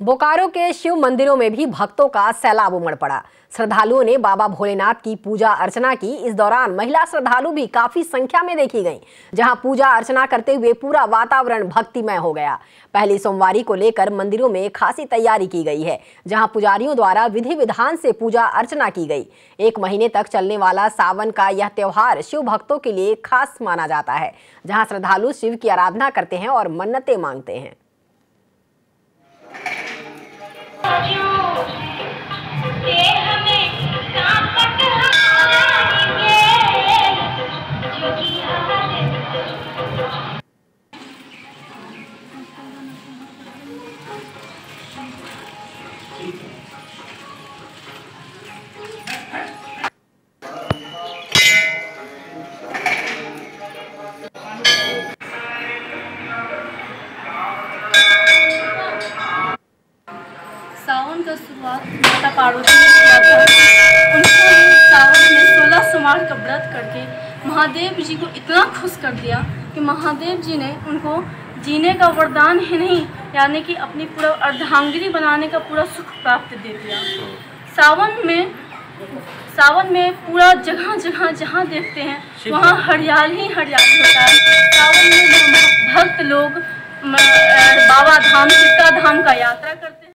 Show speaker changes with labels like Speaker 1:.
Speaker 1: बोकारो के शिव मंदिरों में भी भक्तों का सैलाब उमड़ पड़ा। श्रद्धालुओं ने बाबा भोलेनाथ की पूजा अर्चना की। इस दौरान महिला श्रद्धालु भी काफ़ी संख्या में देखी गईं, जहाँ पूजा अर्चना करते हुए पूरा वातावरण भक्तिमय हो गया। पहली सोमवारी को लेकर मंदिरों में खासी तैयारी की गई है जहाँ पुजारियों द्वारा विधि विधान से पूजा अर्चना की गई। एक महीने तक चलने वाला सावन का यह त्योहार शिव भक्तों के लिए खास माना जाता है जहाँ श्रद्धालु शिव की आराधना करते हैं और मन्नतें मांगते हैं।
Speaker 2: सावन का शुरुआत माता पार्वती ने किया था। उन्होंने सावन में सोलह सोमवार का व्रत करके महादेव जी को इतना खुश कर दिया कि महादेव जी ने उनको जीने का वरदान ही नहीं यानी कि अपनी पूरा अर्धांगिनी बनाने का पूरा सुख प्राप्त दे दिया। सावन में सावन में पूरा जगह जगह जहाँ देखते हैं वहाँ हरियाली ही हरियाली होता है। सावन में भक्त लोग बाबा धाम सिक्का धाम का यात्रा करते हैं